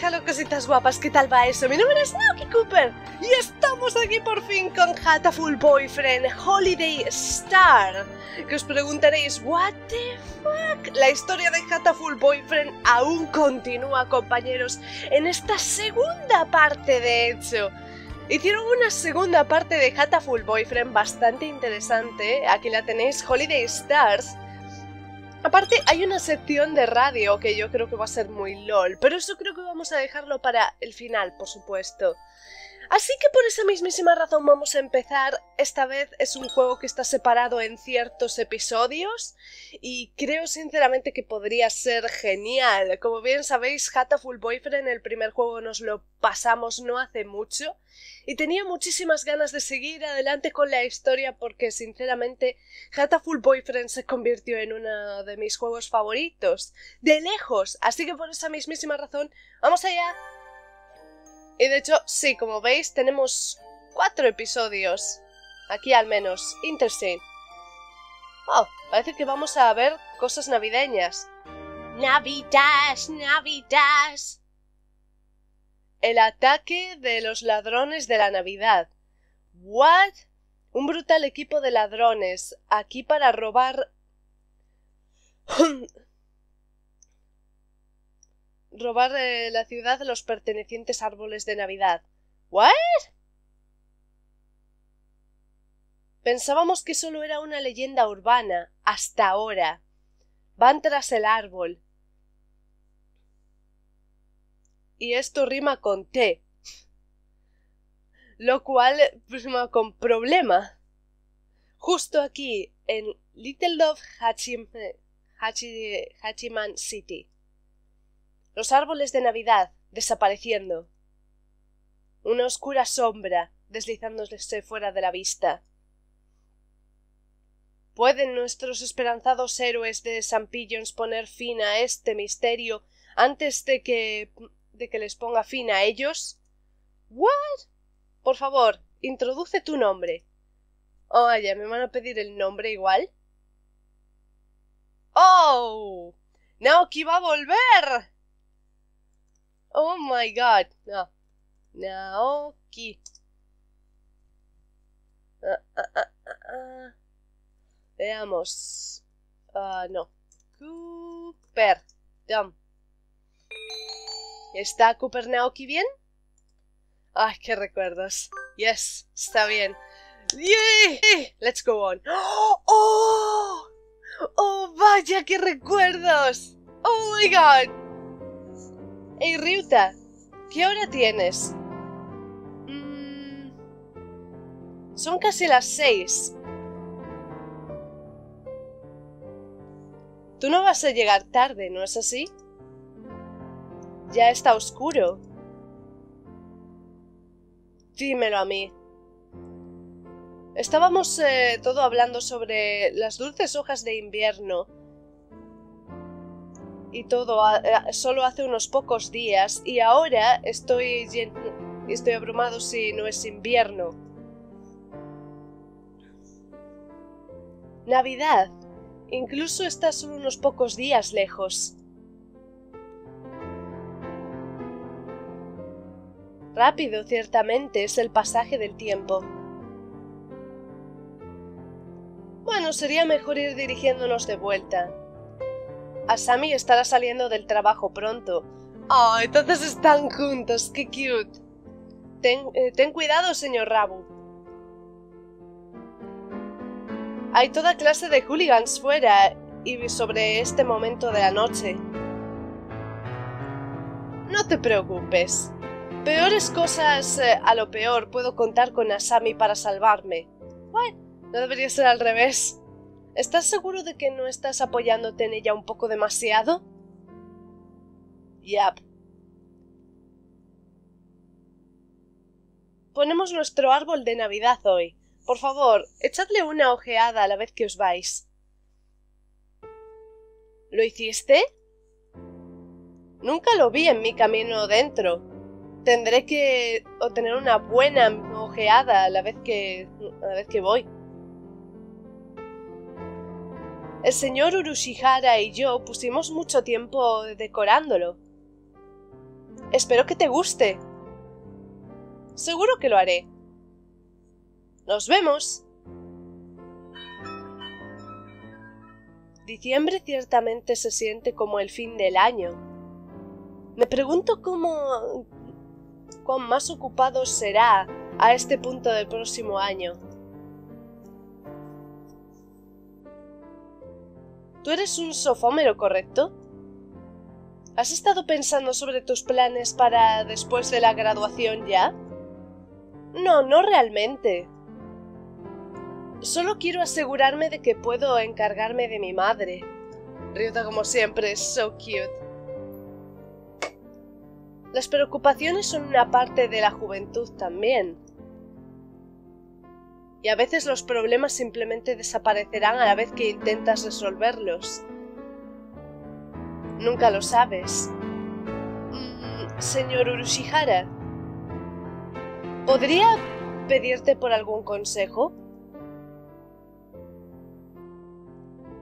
Hello cositas guapas, ¿qué tal va eso? Mi nombre es Naoki Cooper y estamos aquí por fin con Hataful Boyfriend Holiday Star. Que os preguntaréis, ¿What the fuck? La historia de Hataful Boyfriend aún continúa, compañeros, en esta segunda parte, de hecho. Hicieron una segunda parte de Hataful Boyfriend bastante interesante. Aquí la tenéis, Holiday Stars Aparte, hay una sección de radio que yo creo que va a ser muy lol, pero eso creo que vamos a dejarlo para el final, por supuesto. Así que por esa mismísima razón vamos a empezar. Esta vez es un juego que está separado en ciertos episodios y creo sinceramente que podría ser genial. Como bien sabéis, Hataful Boyfriend, el primer juego nos lo pasamos no hace mucho y tenía muchísimas ganas de seguir adelante con la historia porque sinceramente Hataful Boyfriend se convirtió en uno de mis juegos favoritos. De lejos. Así que por esa mismísima razón, vamos allá. Y de hecho, sí, como veis, tenemos cuatro episodios. Aquí al menos. Interesting. Oh, parece que vamos a ver cosas navideñas. Navidad, Navidad. El ataque de los ladrones de la Navidad. What? Un brutal equipo de ladrones aquí para robar robar eh, la ciudad los pertenecientes árboles de Navidad. ¿What? Pensábamos que solo era una leyenda urbana, hasta ahora. Van tras el árbol. Y esto rima con T. Lo cual rima con problema. Justo aquí, en Little Love Hachiman City los árboles de Navidad desapareciendo. Una oscura sombra deslizándose fuera de la vista. ¿Pueden nuestros esperanzados héroes de San poner fin a este misterio antes de que. de que les ponga fin a ellos? ¿What? Por favor, introduce tu nombre. Oye, ¿me van a pedir el nombre igual? ¡Oh! ¡Naoki va a volver! Oh my god. No. Naoki. Uh, uh, uh, Veamos. no. Cooper. Dum. ¿Está Cooper Naoki bien? Ay, qué recuerdos. Yes, está bien. ¡Yay! Let's go on. ¡Oh! ¡Oh, vaya, qué recuerdos! ¡Oh, my God! Hey, Ryuta, ¿qué hora tienes? Mm, son casi las seis. Tú no vas a llegar tarde, ¿no es así? Ya está oscuro. Dímelo a mí. Estábamos eh, todo hablando sobre las dulces hojas de invierno y todo eh, solo hace unos pocos días y ahora estoy, estoy abrumado si no es invierno. Navidad. Incluso está solo unos pocos días lejos. Rápido, ciertamente, es el pasaje del tiempo. Bueno, sería mejor ir dirigiéndonos de vuelta. Asami estará saliendo del trabajo pronto. Oh, entonces están juntos, qué cute. Ten, eh, ten cuidado, señor Rabu. Hay toda clase de hooligans fuera y sobre este momento de la noche. No te preocupes. Peores cosas eh, a lo peor puedo contar con Asami para salvarme. Bueno, no debería ser al revés. ¿Estás seguro de que no estás apoyándote en ella un poco demasiado? Yap. Ponemos nuestro árbol de Navidad hoy. Por favor, echadle una ojeada a la vez que os vais. ¿Lo hiciste? Nunca lo vi en mi camino dentro. Tendré que obtener una buena ojeada a la vez que a la vez que voy. El señor Urushihara y yo pusimos mucho tiempo decorándolo. Espero que te guste. Seguro que lo haré. Nos vemos. Diciembre ciertamente se siente como el fin del año. Me pregunto cómo... cuán más ocupado será a este punto del próximo año. ¿Tú eres un sofómero, correcto? ¿Has estado pensando sobre tus planes para después de la graduación ya? No, no realmente. Solo quiero asegurarme de que puedo encargarme de mi madre. Ryuta, como siempre, es so cute. Las preocupaciones son una parte de la juventud también. Y a veces los problemas simplemente desaparecerán a la vez que intentas resolverlos. Nunca lo sabes. Mm, señor Urushihara, ¿podría pedirte por algún consejo?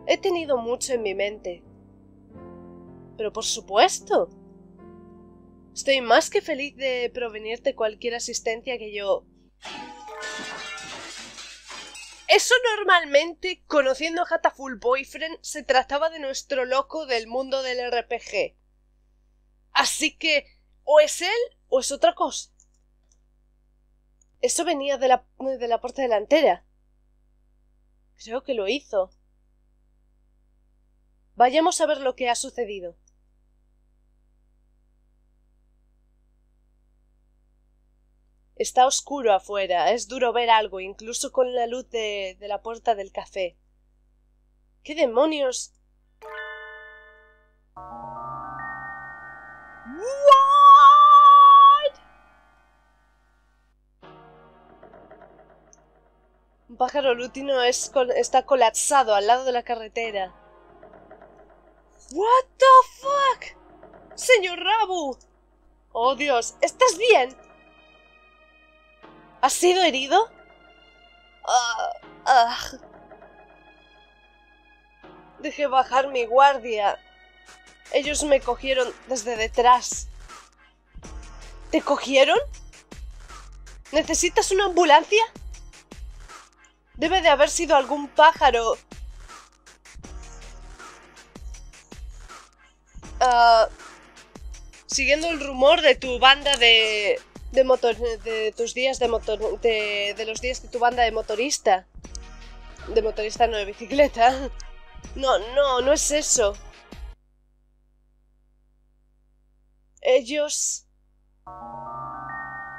He tenido mucho en mi mente. Pero por supuesto. Estoy más que feliz de provenirte cualquier asistencia que yo... Eso normalmente, conociendo a Hataful Boyfriend, se trataba de nuestro loco del mundo del RPG. Así que, o es él o es otra cosa. Eso venía de la, de la puerta delantera. Creo que lo hizo. Vayamos a ver lo que ha sucedido. Está oscuro afuera, es duro ver algo, incluso con la luz de, de la puerta del café. ¿Qué demonios? What? Un pájaro lútino es está colapsado al lado de la carretera. What the fuck? Señor Rabu. Oh Dios, ¿estás bien? ¿Has sido herido? Ah, ah. Dejé bajar mi guardia. Ellos me cogieron desde detrás. ¿Te cogieron? ¿Necesitas una ambulancia? Debe de haber sido algún pájaro. Ah, siguiendo el rumor de tu banda de de motor, de tus días de motor, de, de los días de tu banda de motorista. De motorista no de bicicleta. No, no, no es eso. Ellos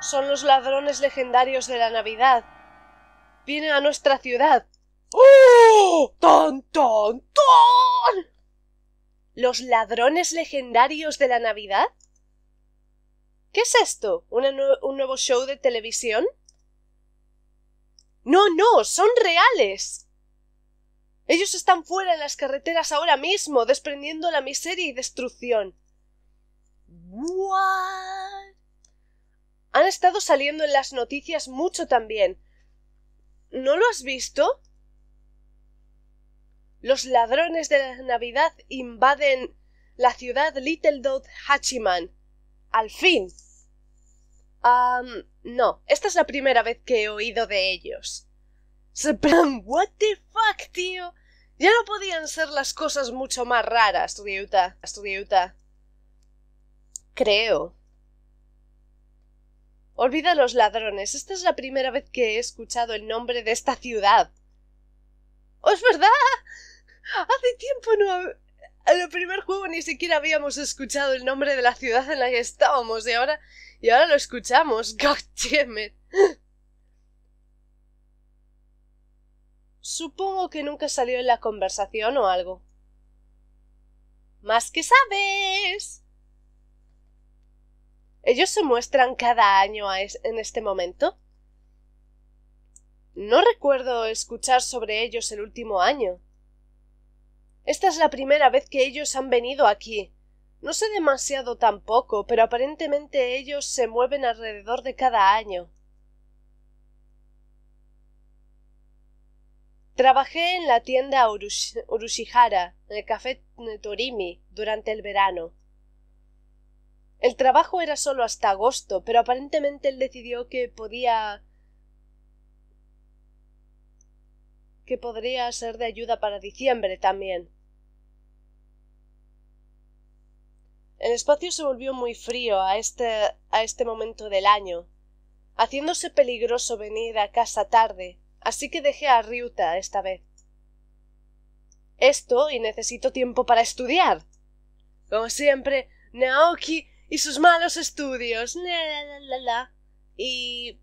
son los ladrones legendarios de la Navidad. Vienen a nuestra ciudad. ¡Oh! ¡Ton, ton, ton! ¿Los ladrones legendarios de la Navidad? ¿Qué es esto? ¿Un nuevo show de televisión? No, no, son reales. Ellos están fuera en las carreteras ahora mismo, desprendiendo la miseria y destrucción. What? Han estado saliendo en las noticias mucho también. ¿No lo has visto? Los ladrones de la Navidad invaden la ciudad Little Dot Hachiman al fin. Um, no, esta es la primera vez que he oído de ellos. plan, what the fuck, tío. Ya no podían ser las cosas mucho más raras, Ryuta. Ryuta. Creo. Olvida los ladrones. Esta es la primera vez que he escuchado el nombre de esta ciudad. ¡Oh, es verdad! Hace tiempo no, en el primer juego ni siquiera habíamos escuchado el nombre de la ciudad en la que estábamos y ahora, y ahora lo escuchamos. God damn. Supongo que nunca salió en la conversación o algo. Más que sabes. ¿Ellos se muestran cada año en este momento? No recuerdo escuchar sobre ellos el último año. Esta es la primera vez que ellos han venido aquí. No sé demasiado tampoco, pero aparentemente ellos se mueven alrededor de cada año. Trabajé en la tienda Urushihara, en el café Torimi, durante el verano. El trabajo era solo hasta agosto, pero aparentemente él decidió que podía que podría ser de ayuda para diciembre también. El espacio se volvió muy frío a este, a este momento del año, haciéndose peligroso venir a casa tarde, así que dejé a Ryuta esta vez. Esto y necesito tiempo para estudiar. Como siempre, Naoki y sus malos estudios. La, la, la, y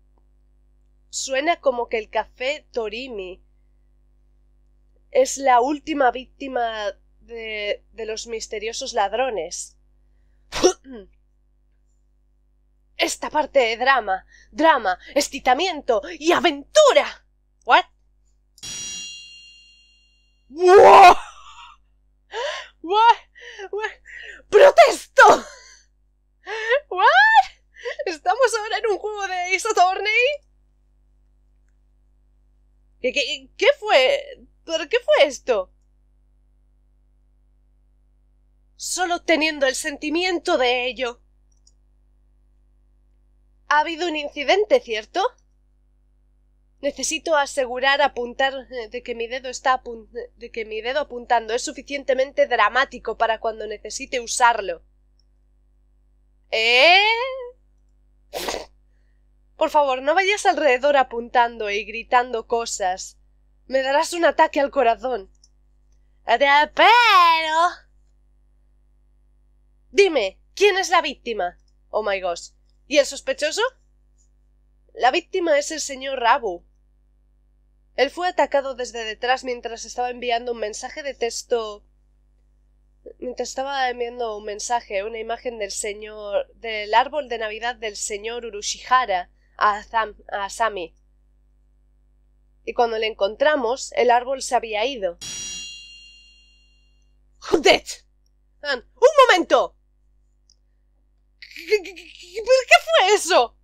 suena como que el café Torimi es la última víctima de, de los misteriosos ladrones. Esta parte de drama, drama, excitamiento y aventura. What? What? What? ¡Protesto! What? ¿Estamos ahora en un juego de Ace ¿Qué, qué, qué fue? ¿Por qué fue esto? solo teniendo el sentimiento de ello. Ha habido un incidente, ¿cierto? Necesito asegurar apuntar eh, de que mi dedo está de que mi dedo apuntando es suficientemente dramático para cuando necesite usarlo. ¿Eh? Por favor, no vayas alrededor apuntando y gritando cosas. Me darás un ataque al corazón. Pero. Dime, ¿quién es la víctima? Oh my gosh. ¿Y el sospechoso? La víctima es el señor Rabu. Él fue atacado desde detrás mientras estaba enviando un mensaje de texto. Mientras estaba enviando un mensaje, una imagen del señor. del árbol de Navidad del señor Urushihara a, a Asami. Y cuando le encontramos, el árbol se había ido. ¡Joder! ¡Un momento! ¿Qué, fue eso?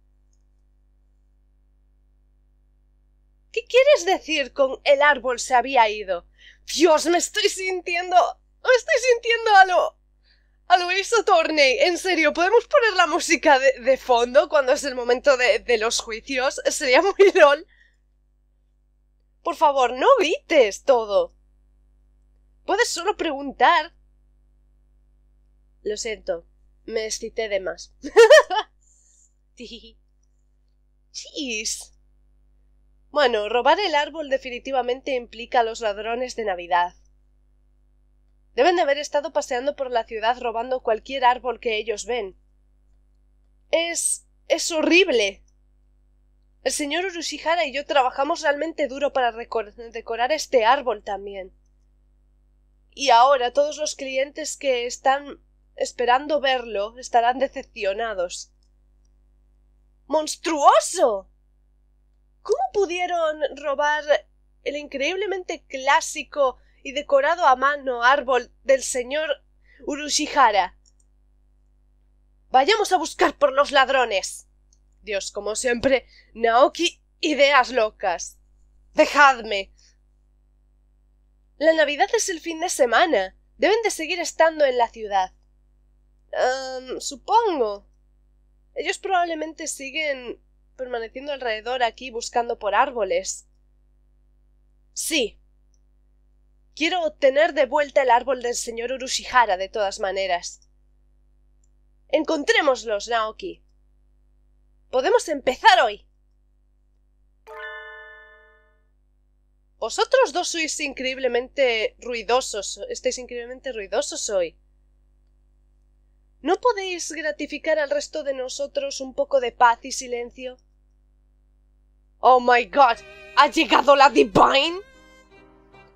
¿Qué quieres decir con el árbol se había ido? Dios, me estoy sintiendo. Me estoy sintiendo a lo. a lo. En serio, ¿podemos poner la música de, de fondo cuando es el momento de, de los juicios? Sería muy lol. Por favor, no grites todo. Puedes solo preguntar. Lo siento. Me excité de más. Chis. Bueno, robar el árbol definitivamente implica a los ladrones de Navidad. Deben de haber estado paseando por la ciudad robando cualquier árbol que ellos ven. Es. es horrible. El señor Urushihara y yo trabajamos realmente duro para decorar este árbol también. Y ahora todos los clientes que están esperando verlo, estarán decepcionados. ¡Monstruoso! ¿Cómo pudieron robar el increíblemente clásico y decorado a mano árbol del señor Urushihara? Vayamos a buscar por los ladrones. Dios, como siempre, Naoki, ideas locas. Dejadme. La Navidad es el fin de semana. Deben de seguir estando en la ciudad supongo. Ellos probablemente siguen permaneciendo alrededor aquí buscando por árboles. Sí. Quiero obtener de vuelta el árbol del señor Urushihara de todas maneras. Encontrémoslos, Naoki. Podemos empezar hoy. Vosotros dos sois increíblemente ruidosos. Estáis increíblemente ruidosos hoy. ¿No podéis gratificar al resto de nosotros un poco de paz y silencio? Oh my god, ¿ha llegado la Divine?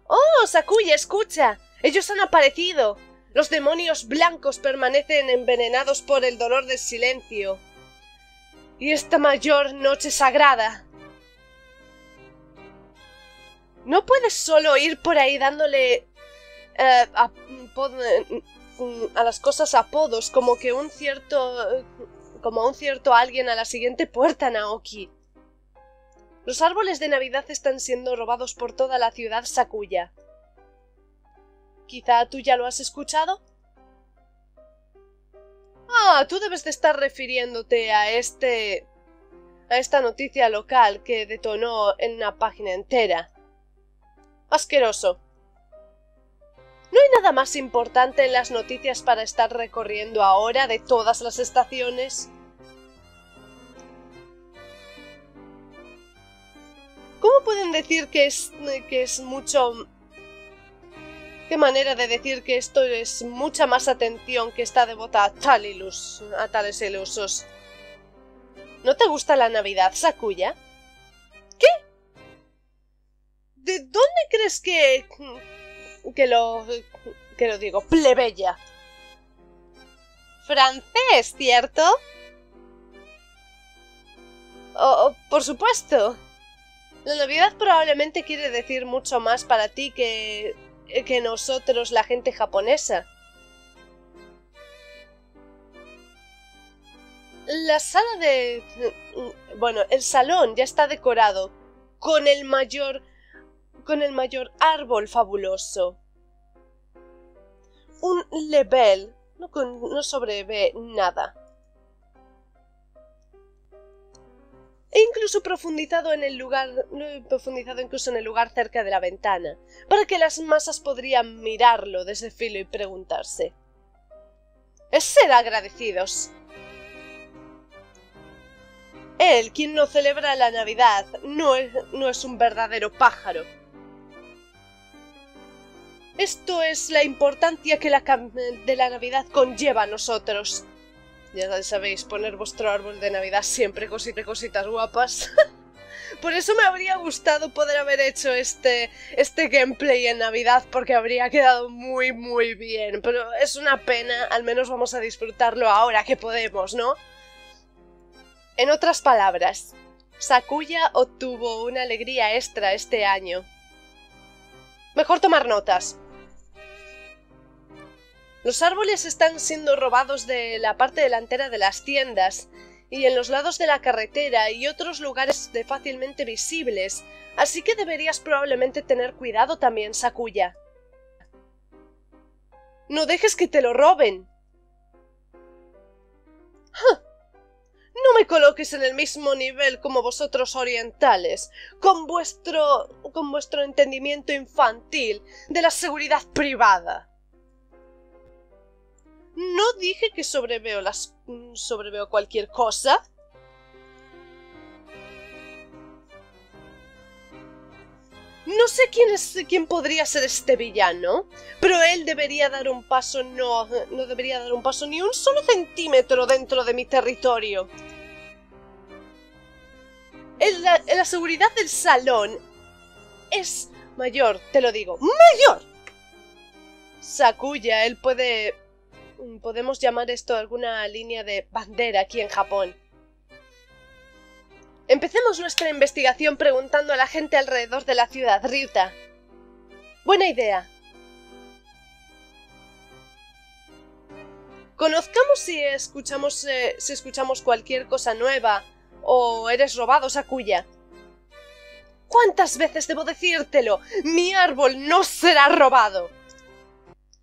Oh, Sakuya, escucha. Ellos han aparecido. Los demonios blancos permanecen envenenados por el dolor del silencio. Y esta mayor noche sagrada. No puedes solo ir por ahí dándole eh, a, a las cosas apodos, como que un cierto. como un cierto alguien a la siguiente puerta, Naoki. Los árboles de Navidad están siendo robados por toda la ciudad Sakuya. ¿Quizá tú ya lo has escuchado? Ah, tú debes de estar refiriéndote a este... a esta noticia local que detonó en una página entera. Asqueroso. ¿No hay nada más importante en las noticias para estar recorriendo ahora de todas las estaciones? ¿Cómo pueden decir que es, que es mucho... Qué manera de decir que esto es mucha más atención que está devota a, tal ilus, a tales ilusos? ¿No te gusta la Navidad, Sakuya? ¿Qué? ¿De dónde crees que... que lo... que lo digo? Plebeya. Francés, ¿cierto? Oh, por supuesto. La Navidad probablemente quiere decir mucho más para ti que. Que nosotros, la gente japonesa. La sala de. Bueno, el salón ya está decorado con el mayor. con el mayor árbol fabuloso. Un level. No, no sobrevé nada. He incluso profundizado en el lugar, profundizado incluso en el lugar cerca de la ventana, para que las masas podrían mirarlo desde filo y preguntarse. Es ser agradecidos. Él, quien no celebra la Navidad, no es, no es un verdadero pájaro. Esto es la importancia que la de la Navidad conlleva a nosotros. Ya sabéis, poner vuestro árbol de Navidad siempre cositas, cositas guapas. Por eso me habría gustado poder haber hecho este, este gameplay en Navidad porque habría quedado muy muy bien. Pero es una pena, al menos vamos a disfrutarlo ahora que podemos, ¿no? En otras palabras, Sakuya obtuvo una alegría extra este año. Mejor tomar notas. Los árboles están siendo robados de la parte delantera de las tiendas y en los lados de la carretera y otros lugares de fácilmente visibles, así que deberías probablemente tener cuidado también, Sakuya. No dejes que te lo roben. No me coloques en el mismo nivel como vosotros orientales, con vuestro con vuestro entendimiento infantil de la seguridad privada. ¿No dije que sobreveo las... Mm, sobreveo cualquier cosa? No sé quién es quién podría ser este villano, pero él debería dar un paso no no debería dar un paso ni un solo centímetro dentro de mi territorio. En la, la seguridad del salón es mayor, te lo digo, mayor. Sakuya, él puede podemos llamar esto alguna línea de bandera aquí en Japón. Empecemos nuestra investigación preguntando a la gente alrededor de la ciudad, Ryuta. Buena idea. Conozcamos si escuchamos, eh, si escuchamos cualquier cosa nueva o eres robado, Sakuya. ¿Cuántas veces debo decírtelo? Mi árbol no será robado.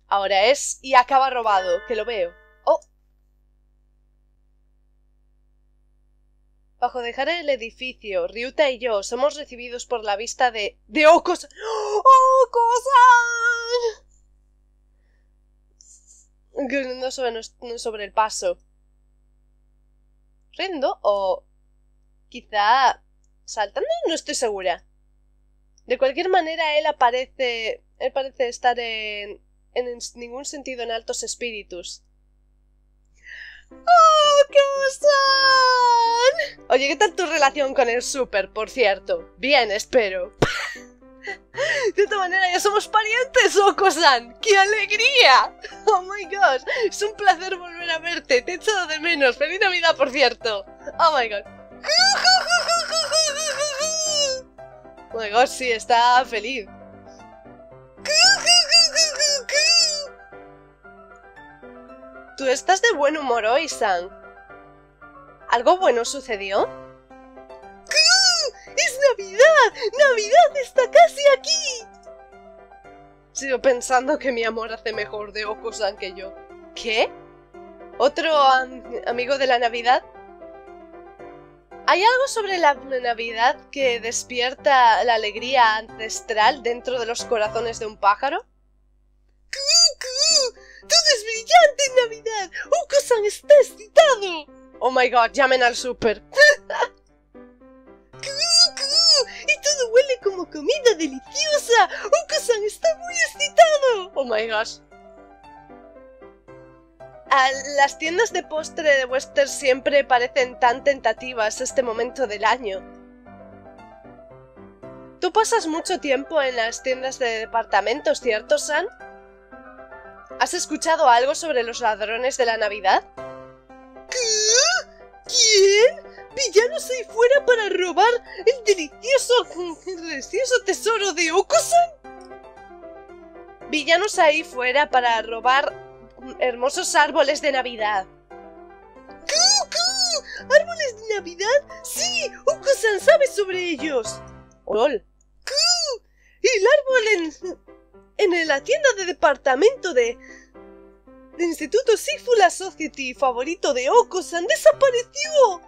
Ahora es y acaba robado, que lo veo. ¡Oh! Bajo dejar el edificio, Ryuta y yo somos recibidos por la vista de... ¡De Okos! ¡Okosan! No sobre, no sobre el paso. ¿Rendo o...? Quizá... ¿Saltando? No estoy segura. De cualquier manera, él aparece... Él parece estar en en ningún sentido en altos espíritus. ¡Oh, qué son! Oye, ¿qué tal tu relación con el super, por cierto? Bien, espero. De esta manera ya somos parientes, Oko-san. ¡Qué alegría! ¡Oh my gosh! Es un placer volver a verte. Te he echado de menos. ¡Feliz Navidad, por cierto! ¡Oh my god! ¡Oh my gosh! Sí, está feliz. Tú estás de buen humor hoy, San. ¿Algo bueno sucedió? ¡Es Navidad! ¡Navidad está casi aquí! Sigo pensando que mi amor hace mejor de Oko-san que yo. ¿Qué? ¿Otro am- amigo de la Navidad? ¿Hay algo sobre la Navidad que despierta la alegría ancestral dentro de los corazones de un pájaro? ¡Todo es brillante en Navidad! ¡Uko-san está excitado! Oh my god, llamen al super. ¡Y todo huele como comida deliciosa! ¡Uko-san está muy excitado! Oh my gosh. A las tiendas de postre de Wester siempre parecen tan tentativas este momento del año. Tú pasas mucho tiempo en las tiendas de departamentos, ¿cierto, San? ¿Has escuchado algo sobre los ladrones de la Navidad? ¿Qué? ¿Quién? ¿Villanos ahí fuera para robar el delicioso, el delicioso tesoro de Okusan? Villanos ahí fuera para robar hermosos árboles de Navidad. ¡Cucú! ¿Árboles de Navidad? ¡Sí! ¡Uko-san sabe sobre ellos! ¡Ol! ¡Cu! ¡El árbol en, en la tienda de departamento de... de Instituto Sifula Society favorito de Oko-san desapareció!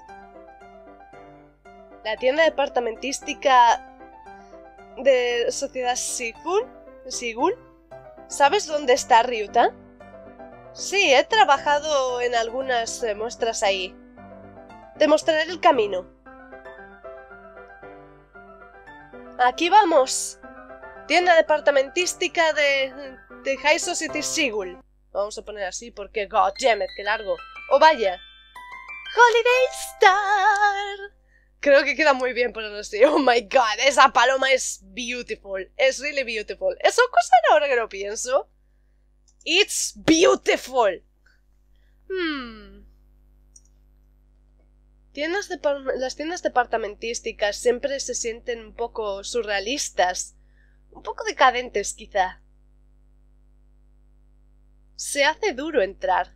La tienda departamentística de Sociedad Sigul... Sigul... ¿Sabes dónde está Ryuta? Sí, he trabajado en algunas eh, muestras ahí. Te mostraré el camino. Aquí vamos. Tienda departamentística de, de High Society Sigul. Vamos a poner así porque, god damn it, qué largo. ¡Oh, vaya! Holiday Star. Creo que queda muy bien ponerlo así. Oh my god, esa paloma es beautiful. Es really beautiful. ¿Eso cosa ahora que lo pienso? It's beautiful. Hmm. Tiendas las tiendas departamentísticas siempre se sienten un poco surrealistas, un poco decadentes quizá. Se hace duro entrar.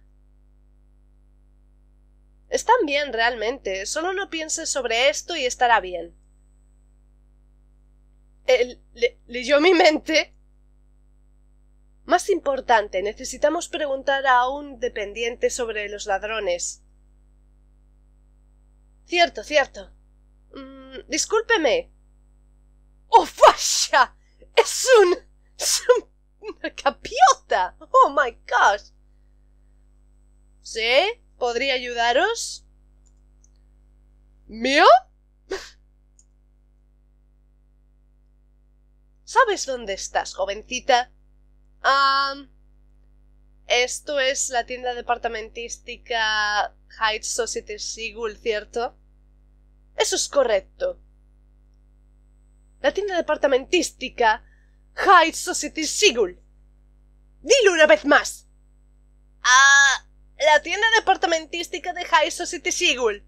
Están bien realmente, solo no pienses sobre esto y estará bien. El- le- leyó mi mente. Más importante, necesitamos preguntar a un dependiente sobre los ladrones. Cierto, cierto. Mm, discúlpeme. ¡Oh, vaya! ¡Es un... es un- una capiota! ¡Oh, my gosh! ¿Sí? ¿Podría ayudaros? ¿Mío? ¿Sabes dónde estás, jovencita? Ah... Esto es la tienda departamentística Heights Society Sigul, ¿cierto? Eso es correcto. La tienda departamentística Heights Society Sigul. Dilo una vez más. Ah, la tienda departamentística de High Society Sigul.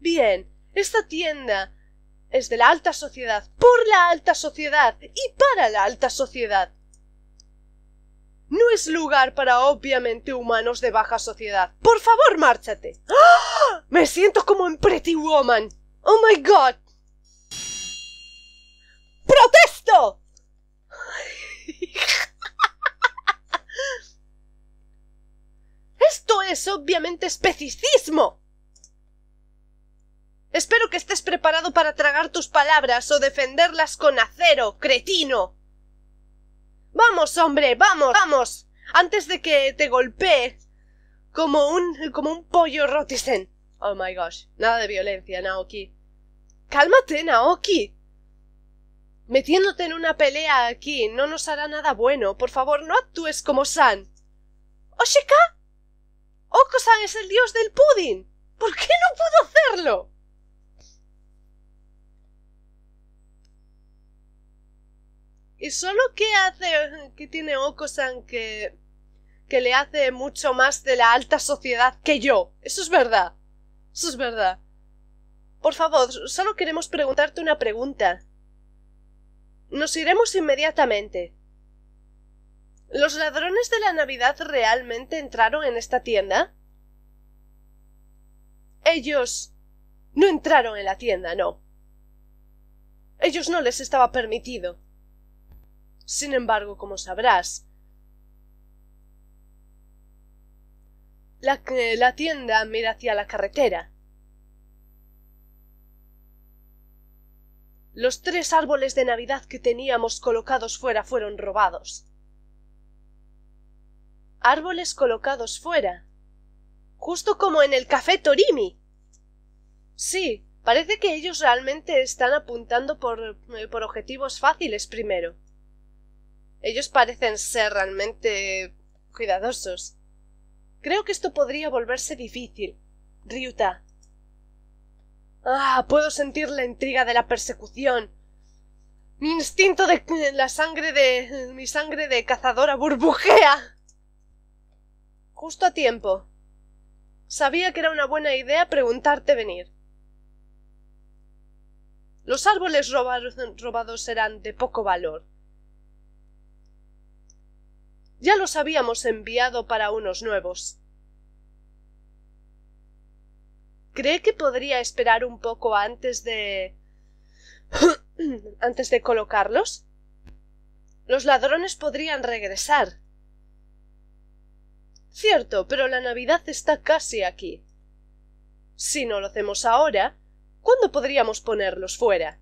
Bien, esta tienda es de la alta sociedad, por la alta sociedad y para la alta sociedad. No es lugar para obviamente humanos de baja sociedad. Por favor, márchate. ¡Ah! Me siento como en Pretty Woman. Oh my god. ¡Protesto! Esto es obviamente especicismo. Espero que estés preparado para tragar tus palabras o defenderlas con acero, cretino. Vamos, hombre, vamos, vamos, antes de que te golpee como un como un pollo rotisen. Oh my gosh, nada de violencia, Naoki. Cálmate, Naoki. Metiéndote en una pelea aquí no nos hará nada bueno. Por favor, no actúes como San. ¿Oshika? Oko-san es el dios del pudding. ¿Por qué no pudo hacerlo? ¿Y solo qué hace, qué tiene Oko-san que, que le hace mucho más de la alta sociedad que yo? Eso es verdad. Eso es verdad. Por favor, solo queremos preguntarte una pregunta. Nos iremos inmediatamente. ¿Los ladrones de la Navidad realmente entraron en esta tienda? Ellos no entraron en la tienda, no. Ellos no les estaba permitido. Sin embargo, como sabrás, La, la tienda mira hacia la carretera. Los tres árboles de Navidad que teníamos colocados fuera fueron robados. Árboles colocados fuera. Justo como en el café Torimi. Sí, parece que ellos realmente están apuntando por, eh, por objetivos fáciles primero. Ellos parecen ser realmente cuidadosos. Creo que esto podría volverse difícil. Ryuta, Ah, puedo sentir la intriga de la persecución. Mi instinto de la sangre de. mi sangre de cazadora burbujea. Justo a tiempo. Sabía que era una buena idea preguntarte venir. Los árboles robados, serán de poco valor. Ya los habíamos enviado para unos nuevos. ¿Cree que podría esperar un poco antes de... antes de colocarlos? Los ladrones podrían regresar. Cierto, pero la Navidad está casi aquí. Si no lo hacemos ahora, ¿cuándo podríamos ponerlos fuera?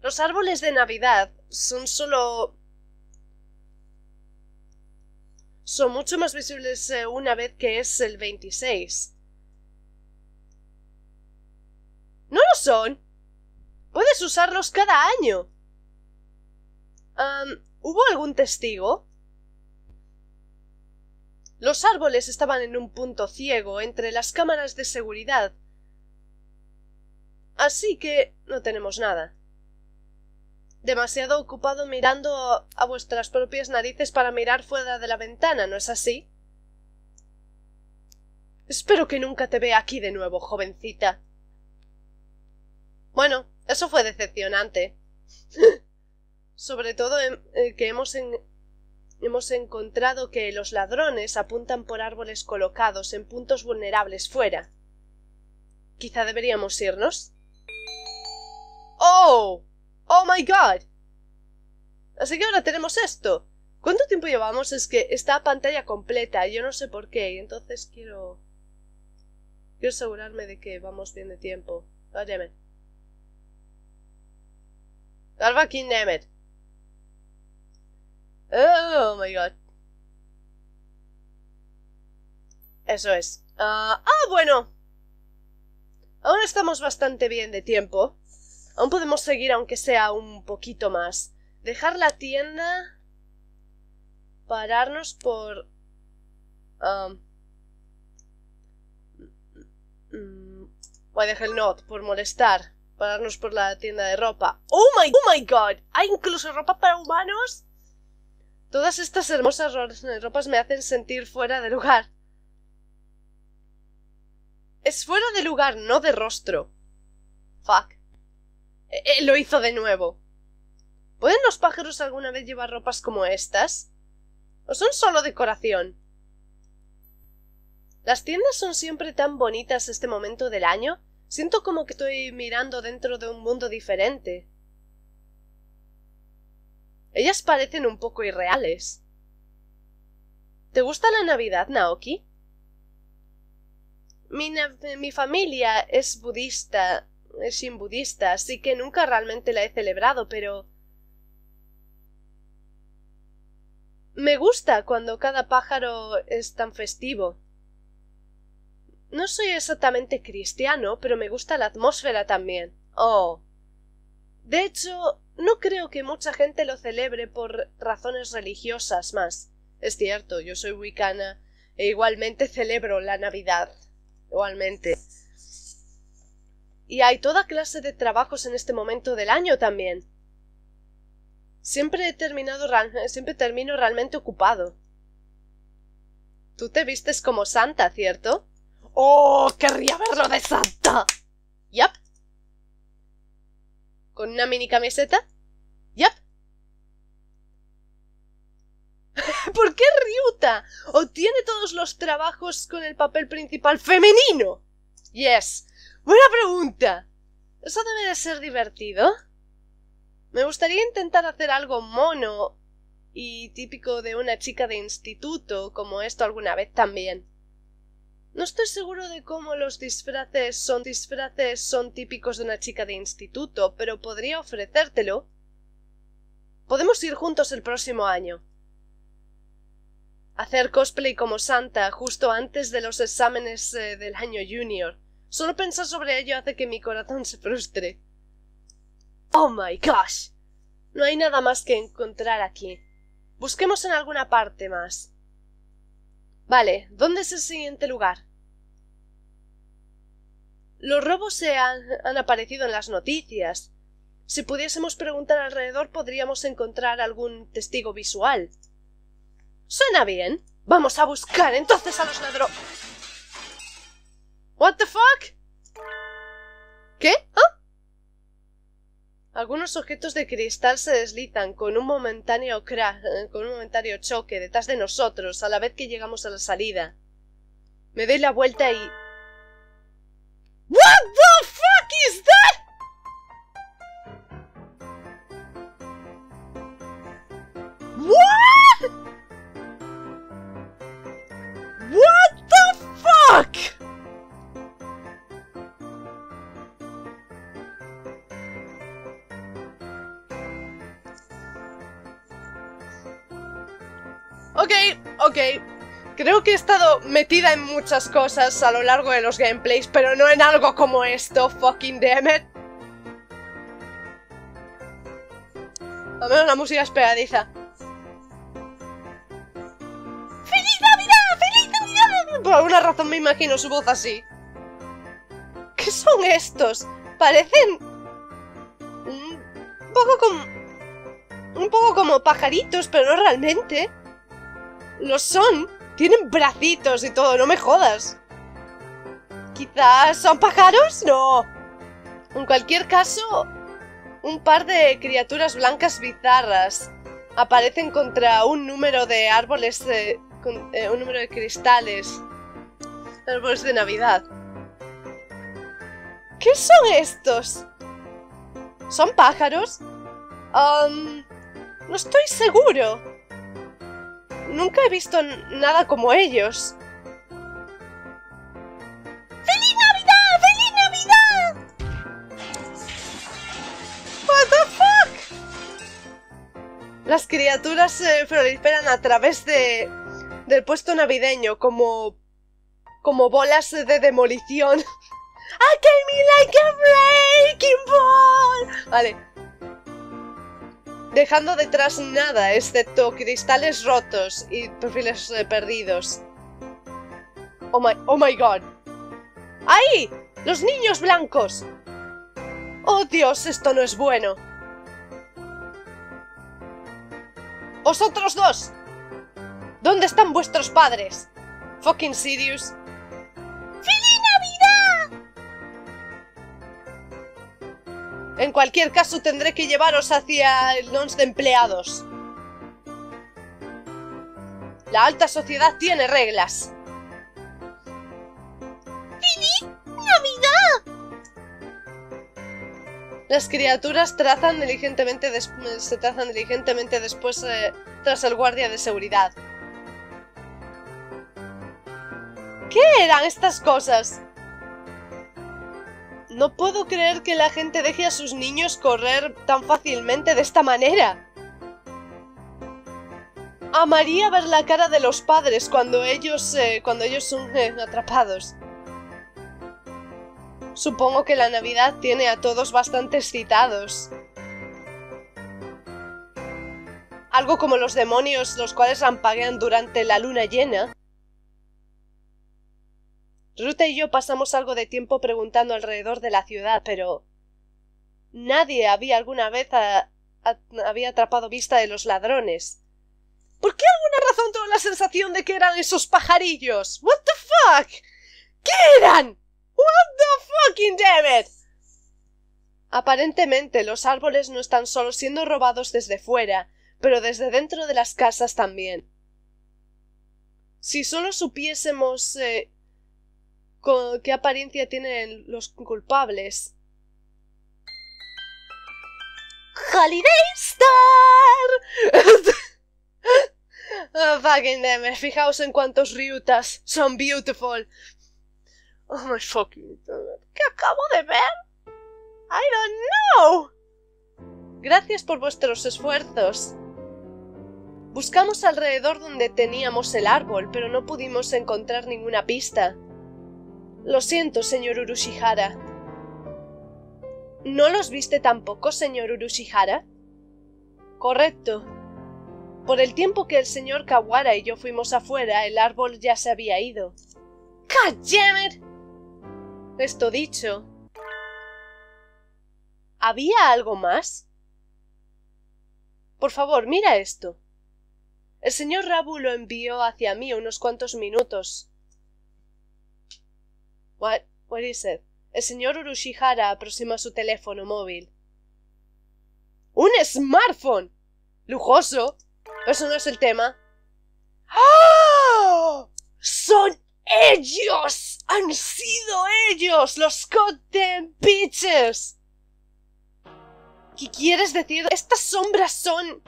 Los árboles de Navidad son solo son mucho más visibles eh, una vez que es el 26. No lo son. Puedes usarlos cada año. ¿Hubo algún testigo? Los árboles estaban en un punto ciego entre las cámaras de seguridad. Así que no tenemos nada. Demasiado ocupado mirando a vuestras propias narices para mirar fuera de la ventana, ¿no es así? Espero que nunca te vea aquí de nuevo, jovencita. Bueno, eso fue decepcionante. Sobre todo eh, que hemos, hemos encontrado que los ladrones apuntan por árboles colocados en puntos vulnerables fuera. Quizá deberíamos irnos. ¡Oh! ¡Oh my god! Así que ahora tenemos esto. ¿Cuánto tiempo llevamos? Es que está a pantalla completa yo no sé por qué. Y entonces quiero... Quiero asegurarme de que vamos bien de tiempo. Váyame. Daar Nemet. Oh my god. Eso es. ah, ah bueno. Aún estamos bastante bien de tiempo. Aún podemos seguir aunque sea un poquito más. Dejar la tienda. Pararnos por... Um, voy a dejar el not por molestar pararnos por la tienda de ropa. ¡Oh my, oh my god! ¿Hay incluso ropa para humanos? Todas estas hermosas ropas me hacen sentir fuera de lugar. Es fuera de lugar, no de rostro. Fuck. E, e, lo hizo de nuevo. ¿Pueden los pájaros alguna vez llevar ropas como estas? ¿O son solo decoración? Las tiendas son siempre tan bonitas este momento del año Siento como que estoy mirando dentro de un mundo diferente. Ellas parecen un poco irreales. ¿Te gusta la Navidad, Naoki? Mi, mi familia es budista, es sin budista, así que nunca realmente la he celebrado, pero... Me gusta cuando cada pájaro es tan festivo. No soy exactamente cristiano, pero me gusta la atmósfera también. Oh. De hecho, no creo que mucha gente lo celebre por razones religiosas más. Es cierto, yo soy wicana e igualmente celebro la Navidad. Igualmente. Y hay toda clase de trabajos en este momento del año también. Siempre he terminado siempre termino realmente ocupado. Tú te vistes como santa, ¿cierto? ¡Oh! ¡Querría verlo de Santa! ¿Yap? ¿Con una mini camiseta? ¿Yap? ¿Por qué Ryuta obtiene todos los trabajos con el papel principal femenino? Yes. Buena pregunta. Eso debe de ser divertido. Me gustaría intentar hacer algo mono y típico de una chica de instituto como esto alguna vez también. No estoy seguro de cómo los disfraces son disfraces son típicos de una chica de instituto, pero podría ofrecértelo. Podemos ir juntos el próximo año. Hacer cosplay como Santa justo antes de los exámenes eh, del año junior. Solo pensar sobre ello hace que mi corazón se frustre. Oh my gosh. No hay nada más que encontrar aquí. Busquemos en alguna parte más. Vale, ¿dónde es el siguiente lugar? Los robos se han, han, aparecido en las noticias. Si pudiésemos preguntar alrededor podríamos encontrar algún testigo visual. Suena bien. Vamos a buscar entonces a los ladrones. What the fuck? ¿Qué? ¿Ah? Algunos objetos de cristal se deslizan con un momentáneo crash, eh, con un momentáneo choque detrás de nosotros a la vez que llegamos a la salida. Me doy la vuelta y... What the fuck is that? Ok. Creo que he estado metida en muchas cosas a lo largo de los gameplays, pero no en algo como esto, fucking damn it. Al menos la música es pegadiza. ¡Feliz Navidad! ¡Feliz Navidad! Por alguna razón me imagino su voz así. ¿Qué son estos? Parecen... Un poco como... Un poco como pajaritos, pero no realmente. Lo son. Tienen bracitos y todo, no me jodas. ¿Quizás son pájaros? No. En cualquier caso, un par de criaturas blancas bizarras aparecen contra un número de árboles, de, con, eh, un número de cristales. Árboles de Navidad. ¿Qué son estos? ¿Son pájaros? No estoy seguro. Nunca he visto nada como ellos. ¡Feliz Navidad! ¡Feliz Navidad! What the fuck? Las criaturas se proliferan a través de del puesto navideño como como bolas de demolición. I came like a breaking ball. Vale, dejando detrás nada excepto cristales rotos y perfiles eh, perdidos. Oh my, oh my god. ¡Ahí! ¡Los niños blancos! ¡Oh Dios, esto no es bueno! ¡Vosotros dos! ¿Dónde están vuestros padres? Fucking Sirius. En cualquier caso tendré que llevaros hacia el lons de empleados. La alta sociedad tiene reglas. ¡Feliz Navidad! Las criaturas trazan diligentemente se trazan diligentemente después eh, tras el guardia de seguridad. ¿Qué eran estas cosas? No puedo creer que la gente deje a sus niños correr tan fácilmente de esta manera. Amaría ver la cara de los padres cuando ellos, eh, cuando ellos son eh, atrapados. Supongo que la Navidad tiene a todos bastante excitados. Algo como los demonios, los cuales rampaguean durante la luna llena. Ruta y yo pasamos algo de tiempo preguntando alrededor de la ciudad, pero nadie había alguna vez a, había atrapado vista de los ladrones. ¿Por qué alguna razón tengo la sensación de que eran esos pajarillos? What the fuck? ¿Qué eran? What the fucking damn? Aparentemente los árboles no están solo siendo robados desde fuera, pero desde dentro de las casas también. Si solo supiésemos eh, qué apariencia tienen los culpables. ¡Holiday Star! oh, fucking damn, fijaos en cuántos Ryutas son beautiful. Oh my fucking. ¿Qué acabo de ver? I don't know. Gracias por vuestros esfuerzos. Buscamos alrededor donde teníamos el árbol, pero no pudimos encontrar ninguna pista. Lo siento, señor Urushihara. ¿No los viste tampoco, señor Urushihara? Correcto. Por el tiempo que el señor Kawara y yo fuimos afuera, el árbol ya se había ido. ¡Cállate! Esto dicho. ¿Había algo más? Por favor, mira esto. El señor Rabu lo envió hacia mí unos cuantos minutos. What? What is it? El señor Urushihara aproxima su teléfono móvil. ¡Un smartphone! ¡Lujoso! Eso no es el tema. ¡Ah! ¡Son ellos! ¡Han sido ellos! ¡Los Goddamn Bitches! ¿Qué quieres decir? Estas sombras son...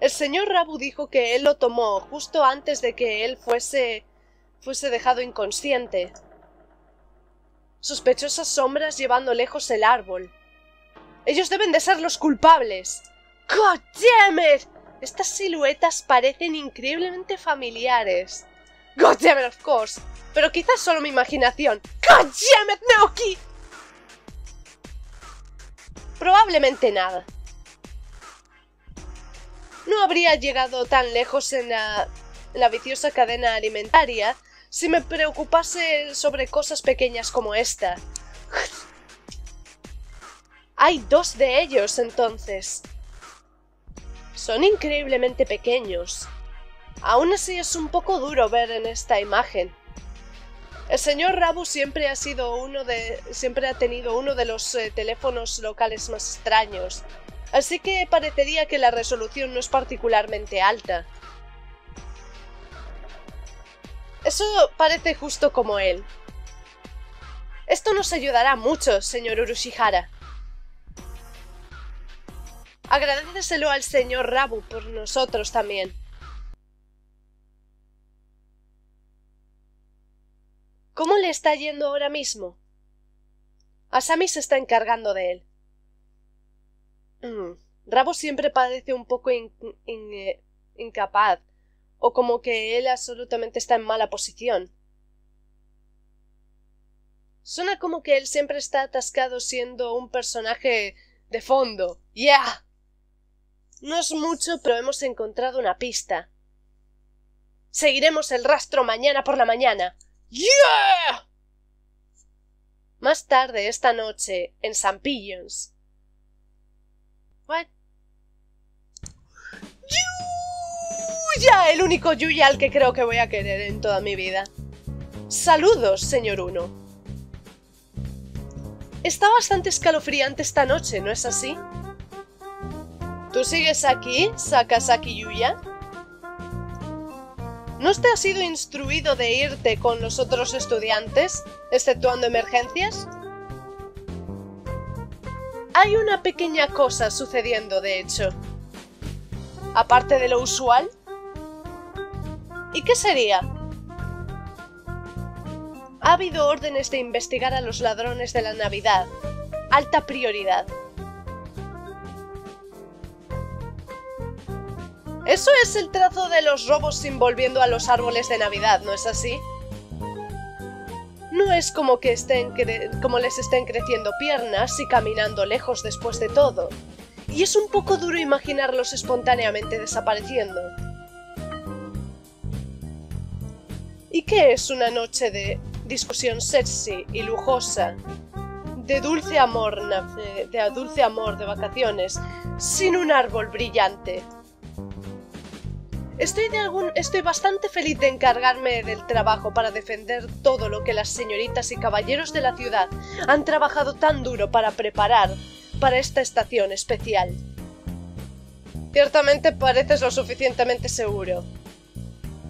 El señor Rabu dijo que él lo tomó justo antes de que él fuese... fuese dejado inconsciente. Sospechosas sombras llevando lejos el árbol. Ellos deben de ser los culpables. God damn it! Estas siluetas parecen increíblemente familiares. God damn it, of course. Pero quizás solo mi imaginación. God damn it. Probablemente nada no habría llegado tan lejos en la, viciosa cadena alimentaria si me preocupase sobre cosas pequeñas como esta. Hay dos de ellos, entonces. Son increíblemente pequeños. Aún así es un poco duro ver en esta imagen. El señor Rabu siempre ha sido uno de. siempre ha tenido uno de los eh, teléfonos locales más extraños así que parecería que la resolución no es particularmente alta. Eso parece justo como él. Esto nos ayudará mucho, señor Urushihara. Agradeceselo al señor Rabu por nosotros también. ¿Cómo le está yendo ahora mismo? Asami se está encargando de él. Mm. Rabo siempre parece un poco eh, incapaz, o como que él absolutamente está en mala posición. Suena como que él siempre está atascado siendo un personaje de fondo. ¡Yeah! No es mucho, pero hemos encontrado una pista. Seguiremos el rastro mañana por la mañana. ¡Yeah! Más tarde esta noche, en St. Pigeons, Yuya, el único Yuya al que creo que voy a querer en toda mi vida. Saludos, señor Uno. Está bastante escalofriante esta noche, ¿no es así? ¿Tú sigues aquí, Sakasaki Yuya? ¿No te has sido instruido de irte con los otros estudiantes, exceptuando emergencias? Hay una pequeña cosa sucediendo, de hecho. Aparte de lo usual. ¿Y qué sería? Ha habido órdenes de investigar a los ladrones de la Navidad. Alta prioridad. Eso es el trazo de los robos envolviendo a los árboles de Navidad, ¿no es así? No es como que estén como les estén creciendo piernas y caminando lejos después de todo. Y es un poco duro imaginarlos espontáneamente desapareciendo. ¿Y qué es una noche de discusión sexy y lujosa? De dulce amor, de dulce amor de vacaciones, sin un árbol brillante. Estoy, de algún, estoy bastante feliz de encargarme del trabajo para defender todo lo que las señoritas y caballeros de la ciudad han trabajado tan duro para preparar para esta estación especial. Ciertamente pareces lo suficientemente seguro.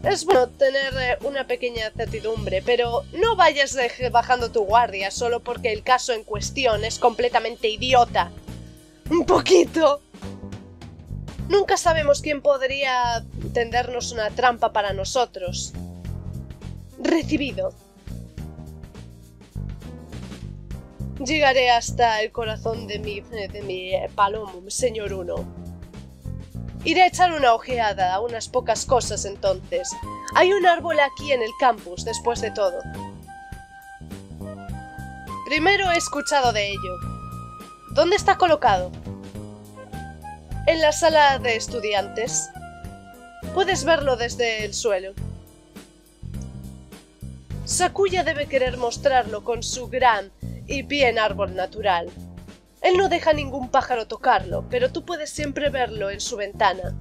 Es bueno tener eh, una pequeña certidumbre, pero no vayas bajando tu guardia solo porque el caso en cuestión es completamente idiota. Un poquito. Nunca sabemos quién podría tendernos una trampa para nosotros. Recibido. llegaré hasta el corazón de mi, de mi eh, palomo, señor Uno. Iré a echar una ojeada a unas pocas cosas entonces. Hay un árbol aquí en el campus, después de todo. Primero he escuchado de ello. ¿Dónde está colocado? En la sala de estudiantes. Puedes verlo desde el suelo. Sakuya debe querer mostrarlo con su gran y bien árbol natural. Él no deja ningún pájaro tocarlo, pero tú puedes siempre verlo en su ventana.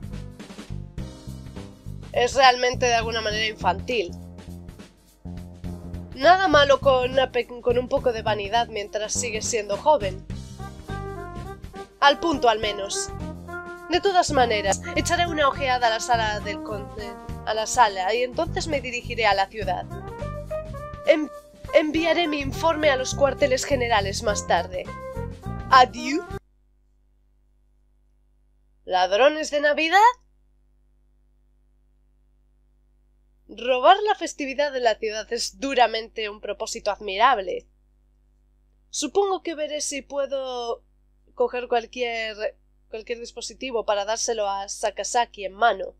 Es realmente de alguna manera infantil. Nada malo con, un poco de vanidad mientras sigues siendo joven. Al punto al menos. De todas maneras, echaré una ojeada a la sala del conde, a la sala y entonces me dirigiré a la ciudad. enviaré mi informe a los cuarteles generales más tarde. Adiós. ¿Ladrones de Navidad? Robar la festividad de la ciudad es duramente un propósito admirable. Supongo que veré si puedo coger cualquier cualquier dispositivo para dárselo a Sakasaki en mano.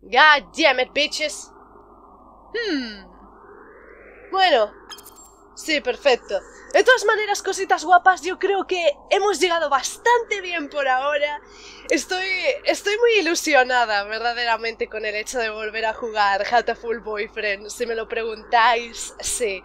God damn it, bitches. Hmm. Bueno. Sí, perfecto. De todas maneras, cositas guapas, yo creo que hemos llegado bastante bien por ahora. Estoy, estoy muy ilusionada, verdaderamente, con el hecho de volver a jugar Hataful Boyfriend. Si me lo preguntáis, sí.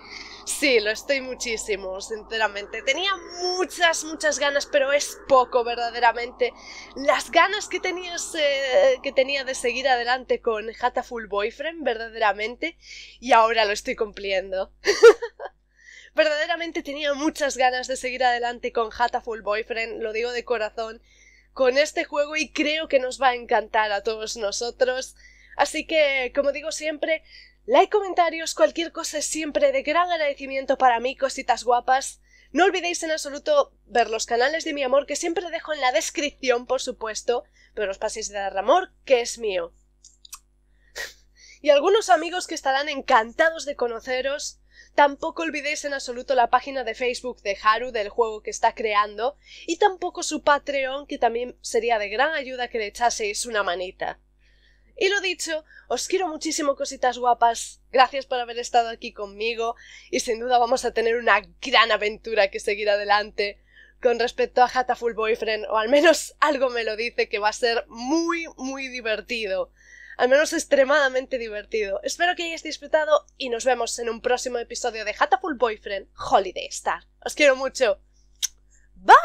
Sí, lo estoy muchísimo, sinceramente. Tenía muchas, muchas ganas, pero es poco, verdaderamente. Las ganas que, tenías, eh, que tenía de seguir adelante con Hataful Boyfriend, verdaderamente, y ahora lo estoy cumpliendo. verdaderamente tenía muchas ganas de seguir adelante con Hataful Boyfriend, lo digo de corazón, con este juego y creo que nos va a encantar a todos nosotros. Así que, como digo siempre, Like, comentarios, cualquier cosa es siempre de gran agradecimiento para mí, cositas guapas. No olvidéis en absoluto ver los canales de mi amor que siempre dejo en la descripción, por supuesto, pero os paséis de dar amor, que es mío. y algunos amigos que estarán encantados de conoceros. Tampoco olvidéis en absoluto la página de Facebook de Haru del juego que está creando y tampoco su Patreon que también sería de gran ayuda que le echaseis una manita. Y lo dicho, os quiero muchísimo cositas guapas, gracias por haber estado aquí conmigo y sin duda vamos a tener una gran aventura que seguir adelante con respecto a Hataful Boyfriend, o al menos algo me lo dice que va a ser muy, muy divertido. Al menos extremadamente divertido. Espero que hayáis disfrutado y nos vemos en un próximo episodio de Hataful Boyfriend Holiday Star. Os quiero mucho. Bye.